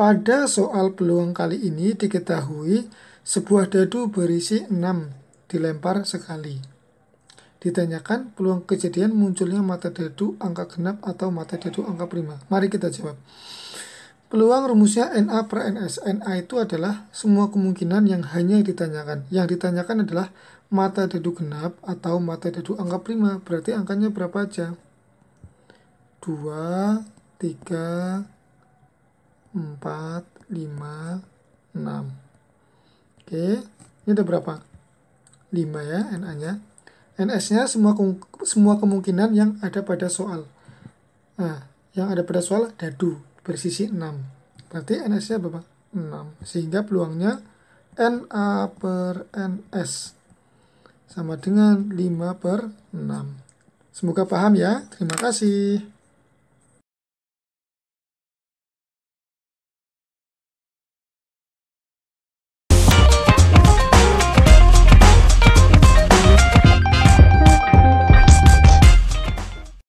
Pada soal peluang kali ini diketahui sebuah dadu berisi 6 dilempar sekali. Ditanyakan peluang kejadian munculnya mata dadu angka genap atau mata dadu angka prima. Mari kita jawab. Peluang rumusnya NA per NS. NA itu adalah semua kemungkinan yang hanya ditanyakan. Yang ditanyakan adalah mata dadu genap atau mata dadu angka prima. Berarti angkanya berapa aja? 2, 3, 4, 5, 6. Oke, ini ada berapa? 5 ya NA-nya. NS-nya semua semua kemungkinan yang ada pada soal. Nah, yang ada pada soal dadu bersisi 6. Berarti NS-nya berapa? 6. Sehingga peluangnya NA per NS sama dengan 5 per 6. Semoga paham ya. Terima kasih.